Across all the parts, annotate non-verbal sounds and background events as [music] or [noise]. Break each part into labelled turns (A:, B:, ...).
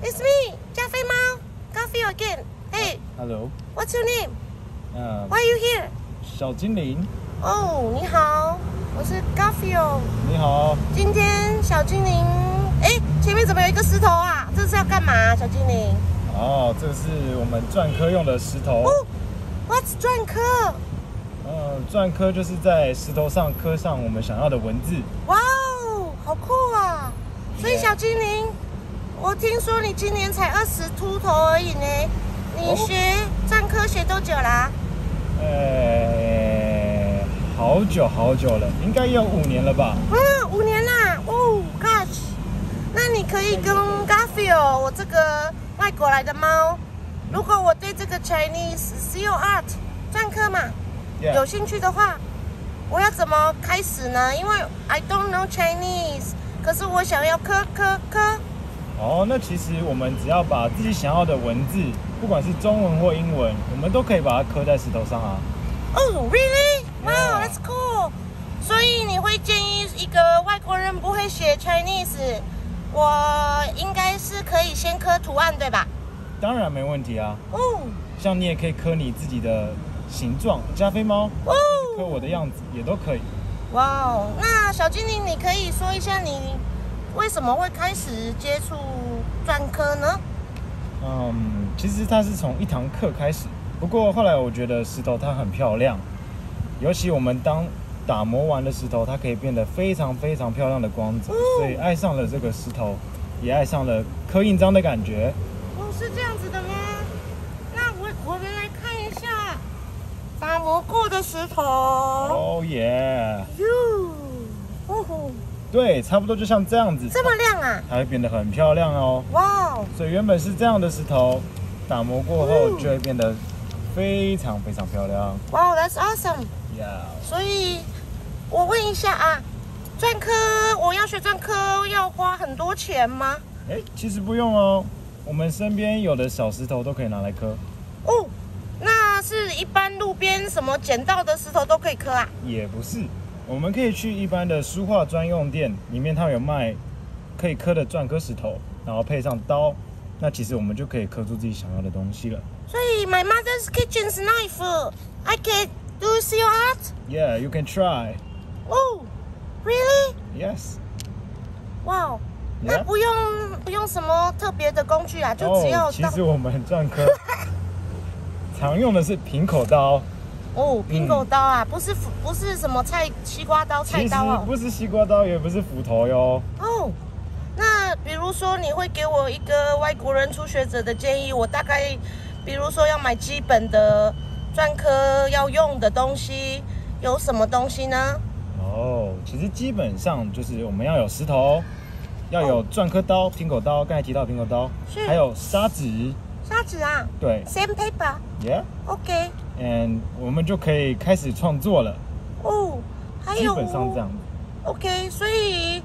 A: It's me, 加菲猫，Garfield again. Hey, Hello，what's your name?
B: 呃
A: ，Why are you here?
B: 小精灵，
A: 哦，你好，我是 Garfield。
B: 你好。
A: 今天小精灵，哎，前面怎么有一个石头啊？这是要干嘛、小精灵？
B: 哦，这是我们篆刻用的石头。
A: 哦，What's 篆刻？
B: 嗯，篆刻就是在石头上刻上我们想要的文字。
A: 哇哦，好酷啊！所以小精灵，我听说你今年才二十出头而已呢。你
B: 哦
A: 学篆刻学多久啦、
B: 呃，好久好久了，应该有五年了吧？
A: 嗯，五年啦。哦，Gosh，那你可以跟 Garfield 我这个外国来的猫，如果我对这个 Chinese seal art 篆刻嘛有兴趣的话，我要怎么开始呢？因为 I don't know Chinese，可是我想要刻刻刻。
B: 哦，那其实我们只要把自己想要的文字，不管是中文或英文，我们都可以把它刻在石头上啊。
A: 哦、r e a l l y Wow, that's cool. 所以你会建议一个外国人不会写 Chinese，我应该是可以先刻图案，对吧？
B: 当然没问题啊，
A: 哦
B: 像你也可以刻你自己的形状，加菲猫，
A: 哦，
B: 刻我的样子也都可以。
A: 哇哦，那小精灵，你可以说一下你为什么会开始接触篆刻呢？
B: 嗯，其实它是从一堂课开始，不过后来我觉得石头它很漂亮，尤其我们当打磨完的石头，它可以变得非常非常漂亮的光泽，所以爱上了这个石头，也爱上了刻印章的感觉。
A: 哦，是这样子的吗？那我我们来看一下打磨过的石头。
B: 哦耶！对，差不多就像这样子，
A: 这么亮啊！
B: 它会变得很漂亮哦。
A: 哇哦，
B: 所以原本是这样的石头，打磨过后就会变得非常非常漂亮。
A: 哇哦，That's awesome。
B: Yeah。
A: 所以，我问一下啊，篆刻我要学篆刻要花很多钱吗？
B: 哎，其实不用哦，我们身边有的小石头都可以拿来刻，
A: 哦，那是一般路边什么捡到的石头都可以刻啊？
B: 也不是。我们可以去一般的书画专用店，里面他们有卖可以刻的篆刻石头，然后配上刀，那其实我们就可以刻出自己想要的东西了。
A: 所以，my mother's kitchen's knife, I can do seal art.
B: Yeah, you can try.
A: Oh, really?
B: Yes.
A: 哇哦，那.不用不用什么特别的工具啊，就只要
B: 哦，其
A: 刀
B: 实我们篆刻 [laughs] 常用的是平口刀，
A: 哦，苹果刀啊，不是斧不是什么菜西瓜刀、菜刀啊。
B: 不是西瓜刀，也不是斧头哟。
A: 哦，那比如说你会给我一个外国人初学者的建议，我大概比如说要买基本的篆刻要用的东西有什么东西呢？
B: 哦，其实基本上就是我们要有石头，要有篆刻刀、苹果刀，刚才提到苹果刀
A: 是，
B: 还有砂纸，
A: 砂纸啊？
B: 对
A: ，sandpaper，OK，、
B: ，Yeah，and 我们就可以开始创作了，
A: 哦，还有基
B: 本上这样。
A: OK，所以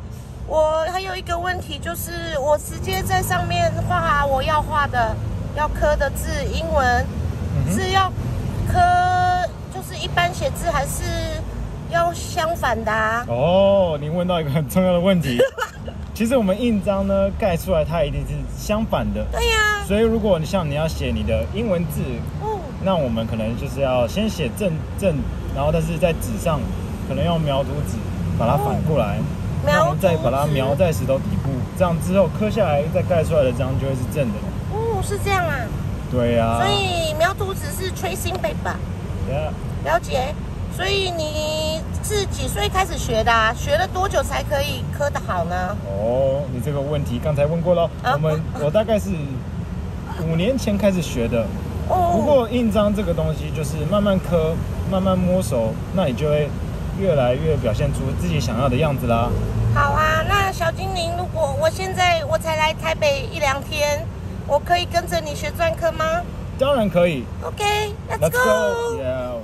A: 我还有一个问题就是，我直接在上面画我要画的、要刻的字，英文、
B: 嗯
A: 是要刻，就是一般写字，还是要相反的啊？
B: 哦，您问到一个很重要的问题。[laughs] 其实我们印章呢盖出来，它一定是相反的。
A: 对呀、
B: 所以如果你像你要写你的英文字，
A: 哦，
B: 那我们可能就是要先写正正，然后但是在纸上可能用描图纸把它反过来，然后
A: 描图
B: 再把它描在石头底部，这样之后刻下来再盖出来的章就会是正的。
A: 哦，是这样啊。
B: 对呀、
A: 所以描图纸是 tracing
B: paper，Yeah
A: 了解。所以你是几岁开始学的、啊？学了多久才可以刻得好呢？
B: 哦，你这个问题刚才问过了，
A: 啊
B: 我们 [laughs] 我大概是五年前开始学的。
A: 哦，
B: 不过印章这个东西就是慢慢刻，慢慢摸熟，那你就会越来越表现出自己想要的样子啦。
A: 好啊，那小精灵，如果我现在我才来台北一两天，我可以跟着你学篆刻吗
B: 当然可以
A: ？OK，Let's、
B: ，Let's
A: go。